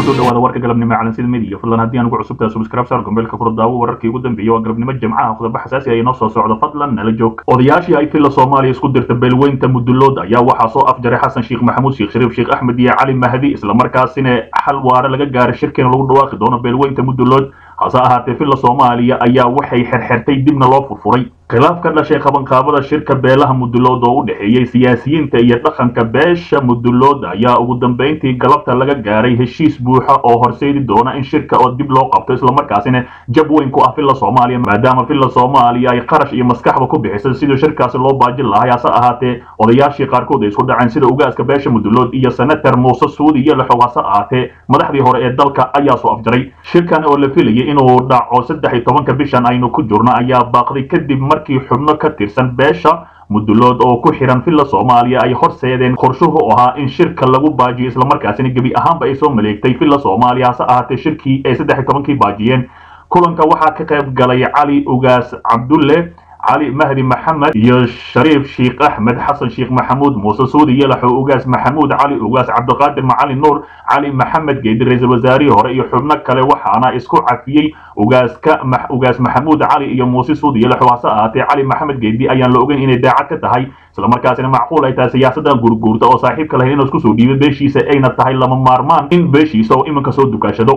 ku soo dhawaada warka galabnimo calansida media fadlan haddii aan ugu cusubtahay subscribe saar gombeelka daawo wararkii ugu dambeeyay waa galabnimo jimcaha khudaba xasaasi ah inoo soo socdo fadlan nala joog odayaashii ay filla soomaaliya isku dirta beelweynta mudulood ayaa waxaa soo afjaray xasan sheekh maxamuud sheekh shariif sheekh axmed iyo cali mahdi islamarkaasina xal waare laga gaaray shirkina lagu dhawaaqi doono beelweynta mudulood hase ahaatee filla soomaaliya ayaa waxay xerxertay dibna loo furfuray khilaaf ka dhashay qabanqaabada shirka beelaha mudulood oo u dhexeeyey siyaasiyiinta iyo dhaqanka beesha mudulood ayaa ugu dambeyntii galabta laga gaaray heshiis buuxa oo horseedi doona in shirka oo dib loo qabto islamarkaasina jab weyn ku ah filla soomaaliya maadaama filla soomaaliya ay qarash iyo maskaxba ku bixisay sidii shirkaasi loo baajin lahay hase ahaatee odayaashii qaarkood ay isku dhaceen sida ugaaska beesha mudulood iyo senator muuse suudi iyo laxow hase ahaatee madaxdii hore ee dalka ayaa soo afjaray. Shirkan oo la filayay inuu dhaco saddex iyo tobanka bishan aynu ku jirno ayaa baaqday kadib markii xubno ka tirsan beesha mudulood oo ku xiran filla soomaaliya ay horseedeen qorshuhu ahaa in shirka lagu baajiyo islamarkaasina gebi ahaanba ay soo maleegtay filla soomaaliya hase ahaatee shirkii ay saddex iyo tobankii baajiyeen. Kulanka waxaa ka qayb galay cali ugaas cabdulle cali mahdi maxamed iyo shariif sheekh axmed xasan sheekh maxamuud muuse suudi yalaxo ugaas maxamuud cali ugaas cabdiqaadir macali nuur cali maxamed geedi ra'iisul wasaarihii hore iyo xubno kale waxaana isku cafiyey ugaaska ugaas maxamuud cali iyo muuse suudi yalaxo hase ahaatee cali maxamed geedi ayaan la ogeyn inay daacad ka tahay islamarkaasina macquul ay tahay siyaasaddan gurguurta oo saaxiibka lahayn inuu isku soo dhiibay beeshiisa ayna tahay lama maarmaan in beeshiisa oo iminka soo dukaashado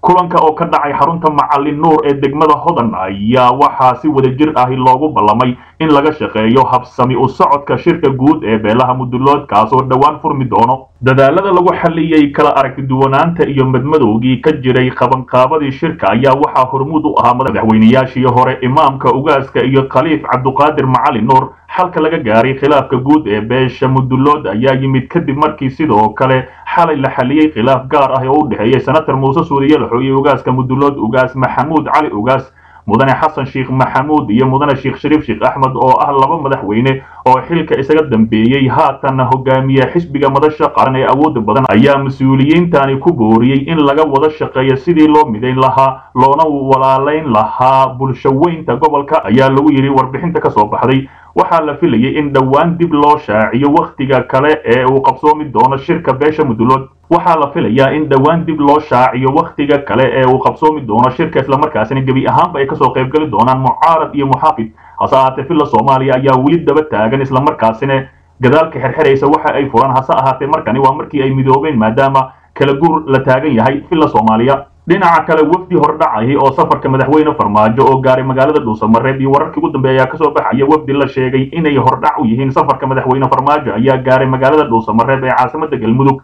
kulanka oo ka dhacay xarunta macalin nuur ee degmada hodan ayaa waxaa si wada jir ahi loogu ballamay in laga shaqeeyo habsami u socodka shirka guud ee beelaha mudulood kaasoo dhowaan furmi doono. Dadaalada lagu xalliyey kala aragtiduwanaanta iyo madmadowgii ka jiray qabanqaabadii shirka ayaa waxaa hormuud u ahaa madaxweynayaashii hore imaamka ugaaska iyo khaliif cabduqaadir macalin nuur. Xalka laga gaaray khilaafka guud ee beesha mudulood ayaa yimid kadib markii sidoo kale xalay la xaliyey khilaaf gaar ah oo u dhexeeyey senator muuse suudiye iyo ugaaska mudulood ugaas maxamuud cali ugaas mudane xasan sheekh maxamuud iyo mudane sheekh shariif sheekh axmed oo ah laba madaxweyne oo xilka isaga dambeeyey. Haatan hogaamiya xisbiga madasha qaran ee awooda badan ayaa mas'uuliyiintani ku booriyey in laga wada shaqeeyo sidii loo midayn lahaa loona walaalayn lahaa bulshaweynta gobolka ayaa lagu yidhi warbixinta ka soo baxday waxaa la filayay in dhowaan dib loo shaaciyo wakhtiga kale ee uu qabsoomi doono shirka beesha mudulood. Waxaa la filayaa in dhowaan dib loo shaaciyo wakhtiga kale ee uu qabsoomi doono shirka islamarkaasina gebi ahaanba ay ka soo qaybgali doonaan mucaarad iyo muxaafid. Hase ahaatee filla soomaaliya ayaa weli daba taagan islamarkaasina gadaalka xerxeraysa waxa ay furan hase ahaatee markani waa markii ay midoobeen maadaama kala guur la taagan yahay filla soomaaliya dhinaca kale wafdi hordhacahi oo safarka madaxweyne farmaajo oo gaaray magaalada dhuusamareeb iyo wararkii ugu dambeeya ka soo baxaya wafdi la sheegay inay hordhac u yihiin. Safarka madaxweyne farmaajo ayaa gaaray magaalada dhuusamareeb ee caasimada galmudug.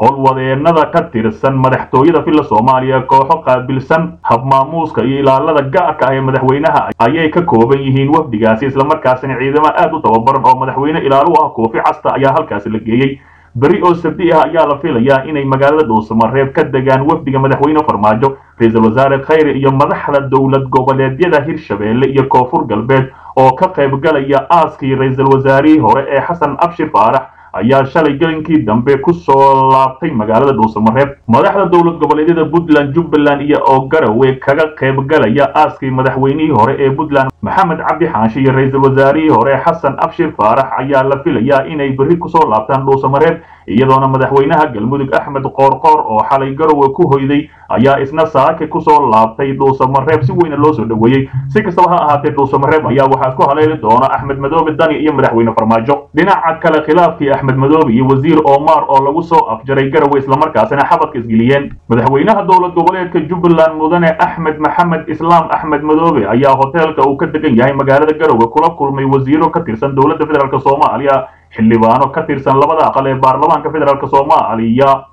Howlwadeenada ka tirsan madaxtooyada filla soomaaliya kooxo qaabilsan habmaamuuska iyo ilaalada gaarka ah ee madaxweynaha ayay ka kooban yihiin wafdigaasi islamarkaasina ciidamo aad u tababaran oo madaxweyne ilaalu ah koofi casta ayaa halkaasi la geeyey beri oo sabdi ah ayaa la filayaa inay magaalada dhuusamareeb ka degaan wafdiga madaxweyne farmaajo ra'iisul wasaare khayre iyo madaxda dowlad goboleedyada hirshabeelle iyo koonfur galbeed oo ka qaybgalaya aaskii ra'iisul wasaarihii hore ee xasan abshir faarax ayaa shalay gelinkii dambe ku soo laabtay magaalada dhuusamareeb madaxda dowlad goboleedyada puntland jubbaland iyo oo garowe kaga qaybgalaya aaskii madaxweynihii hore ee puntland maxamed cabdi xaanshe iyo ra'iisul wasaarihii hore xasan abshir faarax ayaa la filayaa inay berri ku soo laabtaan dhuusamareeb iyadoona madaxweynaha galmudug axmed qoorqoor oo xalay garowe ku hoyday ayaa isna saake ku soo laabtay dhuusamareeb si weyna loo soo dhoweeyey. Si kastaba ha ahaatee dhuusamareeb ayaa waxaa isku haleeli doona axmed madoobe dani iyo madaxweyne farmaajo. Dhinaca kale khilaafkii axmed madoobe iyo wasiir omar oo lagu soo afjaray garowe islamarkaasina xabadka isgeliyeen. Madaxweynaha dowlad goboleedka jubbaland mudane axmed maxamed islaam axmed madoobe ayaa hoteelka uu ka degan yahay magaalada garowe kula kulmay wasiiro ka tirsan dowladda federaalk soomaaliya xildhibaano ka tirsan labada aqal ee baarlamaanka federaalk soomaaliya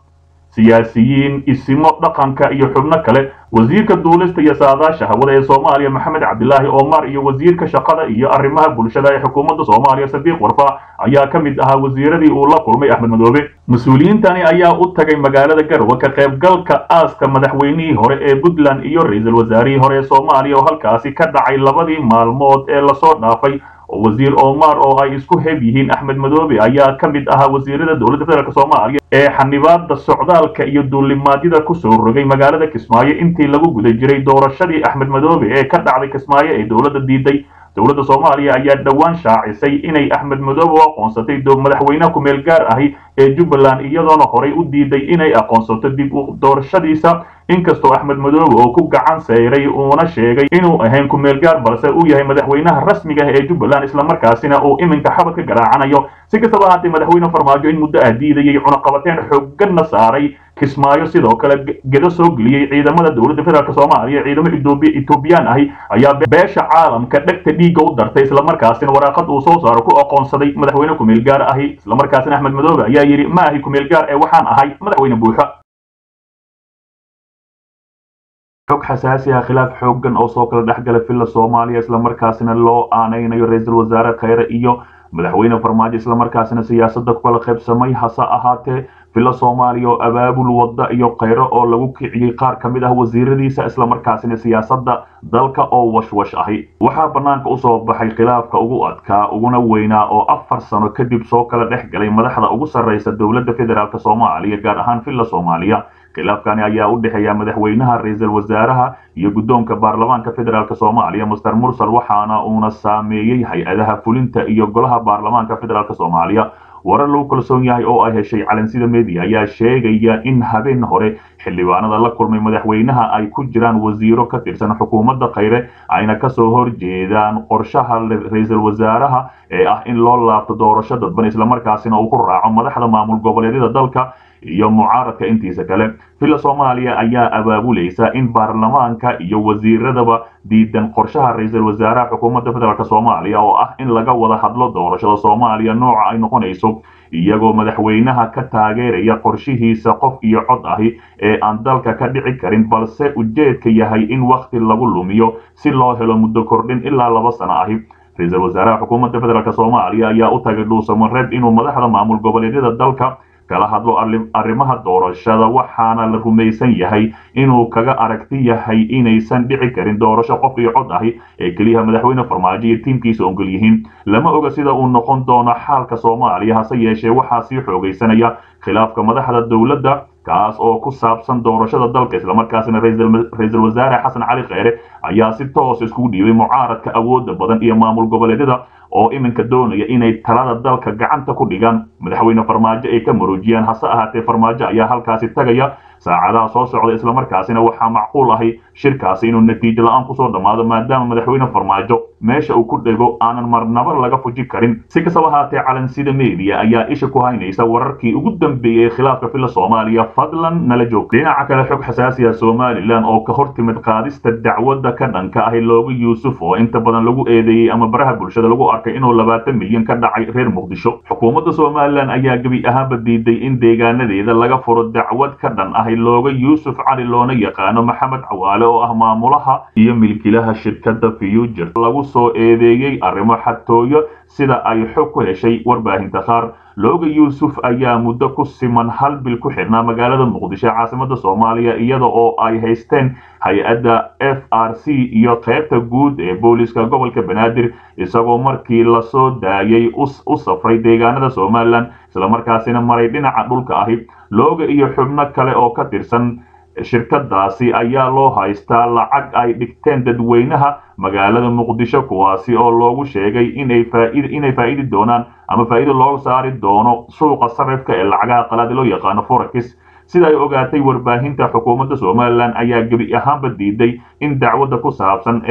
siyaasiyiin isimo dhaqanka iyo xubno kale. Wasiirka duulista iyo saadaasha hawada ee soomaaliya maxamed cabdilaahi omar iyo wasiirka shaqada iyo arrimaha bulshada ee xukuumadda soomaaliya sadiiq warfa ayaa ka mid ahaa wasiiradii uu la kulmay axmed madoobe. Mas'uuliyiintani ayaa u tagay magaalada garowe ka qaybgalka aaska madaxweynihii hore ee puntland iyo ra'iisul wasaarihii hore ee soomaaliya oo halkaasi ka dhacay labadii maalmood ee la soo dhaafay wasiir omar oo ay isku heb yihiin axmed madoobe ayaa ka mid ahaa wasiirada dowladda federaalk soomaaliya ee xanibaada socdaalka iyo duulimaadyada ku soo rogay magaalada kismaayo intii lagu guda jiray doorashadii axmed madoobe ee ka dhacday kismaayo ee dowladda diiday. Dowladda soomaaliya ayaa dhowaan shaacisay inay axmed madoobe u aqoonsatay madaxweyne kumeel gaar ahi ee jubbaland iyadoona horay u diiday inay aqoonsato dib doorashadiisa inkastoo axmed madoobe oo ku gacan sayray uuna sheegay inuu ahayn kumeel gaar balse uu yahay madaxweynaha rasmiga ah ee jubbaland islamarkaasina uu iminka xabad ka garaacanayo. Si kastaba ahaatee madaxweyne farmaajo in muddo ah diidayay cunaqabateen xooganna saaray kismaayo sidoo kale gedo soo geliyey ciidamada dowladda federaalk soomaaliya ciidamo etoobiyaan ahi ayaa beesha caalamka dhegta dhiigga u dartay islamarkaasina waraaqad uu soo saaro ku aqoonsaday madaxweyne kumeel gaar ahi. Islamarkaasina axmed madoobe ayaa yidhi ma ahi kumeel gaar ee waxaan ahay madaxweyne buuxa xog xasaasi ah khilaaf xoogan oo soo kala dhexgala villa soomaaliya islamarkaasina loo aanaynayo ra'iisul wasaare kheyre iyo madaxweyne farmaajo islamarkaasina siyaasadda ku kala qaybsamay hase ahaatee villa soomaaliya oo abaabul wadda iyo kheyre oo lagu kiciyey qaar ka mid ah wasiiradiisa islamarkaasina siyaasadda dalka oo washwash ahi. Waxaa bannaanka u soo baxay khilaafka ugu adkaa uguna weynaa oo afar sano kadib soo kala dhex galay madaxda ugu sarraysa dowladda federaalk soomaaliya gaar ahaan villa soomaaliya khilaafkani ayaa u dhexeeya madaxweynaha ra'iisul wasaaraha iyo guddoonka baarlamaanka federaalk soomaaliya master mursal waxaana uuna saameeyey hay'adaha fulinta iyo golaha baarlamaanka federaalk soomaaliya warar lagu kalsoon yahay oo ay heshay calansida media ayaa sheegaya in habeen hore xildhibaanada la kulmay madaxweynaha ay ku jiraan wasiiro ka tirsan xukuumadda kheyre ayna ka soo horjeedaan qorshaha ra'iisul wasaaraha ee ah in loo laabto doorasho dadban islamarkaasina uu ku raaco madaxda maamul goboleedyada dalka iyo mucaaradka intiisa kale. Villa soomaaliya ayaa abaabulaysa in baarlamaanka iyo wasiiradaba diidan qorshaha ra'iisul wasaaraha xukuumadda federaalk soomaaliya oo ah in laga wada hadlo doorashada soomaaliya. Nooca ay noqonayso iyagoo madaxweynaha ka taageeraya qorshihiisa qof iyo cod ahi ee aan dalka ka dhici karin balse ujeedka yahay in wakhti lagu lumiyo si loo helo muddo kordhin ilaa laba sano ahi. Ra'iisul wasaaraha xukuumadda federaalk soomaaliya ayaa u tagay dhuusamareeb inuu madaxda maamul goboleedyada dalka kala hadlo arrimaha doorashada waxaana la rumaysan yahay inuu kaga aragti yahay inaysan dhici karin doorasho qof iyo cod ahi ee keliya madaxweyne farmaajo iyo tiimkiisa ongol yihiin. Lama oga sida uu noqon doono xaalka soomaaliya hase yeeshee waxaa sii xoogaysanaya khilaafka madaxda dowladda kaas oo ku saabsan doorashada dalka islamarkaasina ra'iisul wasaare xasan cali kheyre ayaa si toos iskugu dhiibay mucaaradka awoodda badan iyo maamul goboleedyada oo iminka doonaya inay talada dalka gacanta ku dhigaan. Madaxweyne farmaajo ay ka maroojiyaan hase ahaatee farmaajo ayaa halkaasi tagaya saacadaha soo socda islamarkaasina waxaa macquul ahi shirkaasi inuu natiijo la'aan ku soo dhammaado maadaama madaxweyne farmaajo meesha uu ku dhego aanan marnaba laga fuji karin. Si kastaba ahaatee calansida media ayaa isha ku haynaysa wararkii ugu dambeeyey ee khilaafka villa soomaaliya fadlan nala joog. Dhinaca kale xog xasaasiya somalilan oo ka hor timid qaadista dacwadda ka dhanka ahi looga yuusuf oo inta badan lagu eedeeyey ama baraha bulshada lagu arkay inuu labaatan milyan ka dhacay reer muqdisho. Xukuumadda somalilan ayaa gebi ahaanba diiday in deegaanadeeda laga furo dacwad ka dhan ahi looga yuusuf cali loona yaqaano maxamed cawaale oo ah maamulaha iyo milkilaha shirkadda future. Lagu soo eedeeyey arrimo xatooyo sida ay xog ku heshay warbaahinta qaar looga yuusuf ayaa muddo ku siman hal bil ku xidhnaa magaalada muqdisho caasimada soomaaliya iyada oo ay haysteen hay'adda f r c iyo qaybta guud ee booliska gobolka banaadir isagoo markii la soo daayay u safray deegaanada somalilan islamarkaasina maray dhinaca dhulka ahi. Looga iyo xubno kale oo ka tirsan shirkadaasi ayaa loo haystaa lacag ay dhigteen dadweynaha magaalada muqdisho kuwaasi oo loogu sheegay inay faa'idi doonaan ama faa'iido loo saari doono suuqa sarifka ee lacagaha qalaad loo yaqaano forex. Sida ay ogaatay warbaahinta xukuumadda somalilan ayaa gebi ahaanba diiday in dacwadda ku saabsan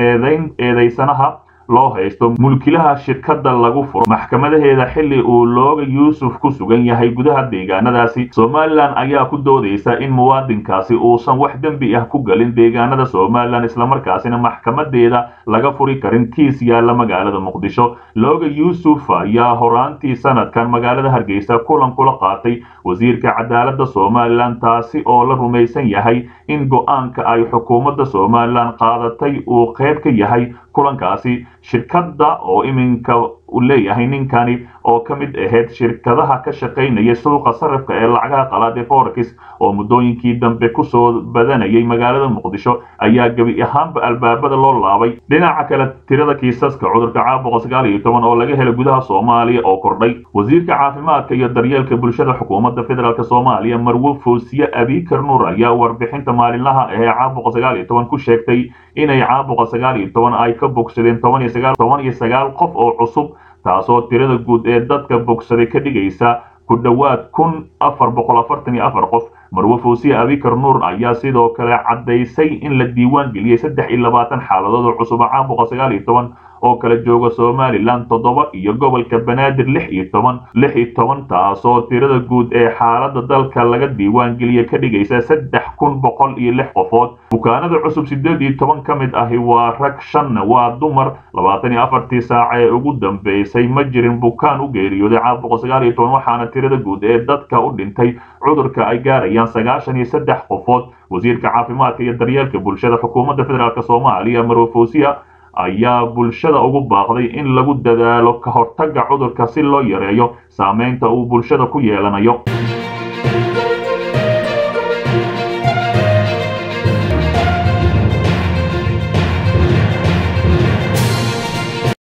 eedaysanaha loo haysto mulkilaha shirkadda lagu furo. Maxkamadaheeda xilli uu looga yuusuf ku sugan yahay gudaha deegaanadaasi somalilan ayaa ku doodaysa in muwaadinkaasi uusan wax dembi ah ku galin deegaanada somalilan islamarkaasina maxkamadeeda laga furi karin kiis yaalla magaalada muqdisho. Looga yuusuf ayaa horaantii sanadkan magaalada hargeysa kulan kula qaatay wasiirka cadaaladda somalilan taasi oo la rumaysan yahay in go'aanka ay xukuumadda somalilan qaadatay uu qayb ka yahay kulankaasi shirkadda oo iminka uu leeyahay ninkani oo ka mid ahayd shirkadaha ka shaqaynaya suuqa sarifka ee lacagaha qalaad ee forex oo muddooyinkii dambe ku soo badanayay magaalada muqdisho ayaa gebi ahaanba albaabada loo laabay. Dhinaca kale tirada kiisaska cudurka caabuqa sagaal iyo toban oo laga helay gudaha soomaaliya oo kordhay. Wasiirka caafimaadka iyo daryeelka bulshada xukuumadda federaalk soomaaliya marwo foosiye abikar nuur ayaa warbixinta maalinlaha ee caabuqa sagaal iyo toban ku sheegtay inay caabuqa sagaal iyo toban ay ka bogsadeen toban iyo sagaal toban iyo sagaal qof oo cusub taasoo tirada guud ee dadka bogsaday ka dhigaysa ku dhowaad kun afar boqol afartan iyo afar qof. Marwo foosiye abikar nuur ayaa sidoo kale caddaysay in la diiwaan geliyey saddex iyo labaatan xaaladood oo cusuba caabuqa sagaal iyo toban oo kala jooga somalilan toddoba iyo gobolka banaadir lix iyo toban lix iyo toban taasoo tirada guud ee xaaladda dalka laga diiwaan geliya ka dhigaysa saddex kun boqol iyo lix qofood. Bukaanada cusub siddeed iyo toban ka mid ahi waa rag shanna waa dumar. Labaatan iyo afartii saaca ee ugu dambeysay ma jirin bukaan u geeriyooday caabuqa sagaal iyo toban waxaana tirada guud ee dadka u dhintay cudurka ay gaarayaan sagaashan iyo saddex qofood. Wasiirka caafimaadka iyo daryeelka bulshada xukuumadda federaalk soomaaliya marofosiya ayaa bulshada ugu baaqday in lagu dadaalo ka hortagga cudurka si loo yareeyo saameynta uu bulshada ku yeelanayo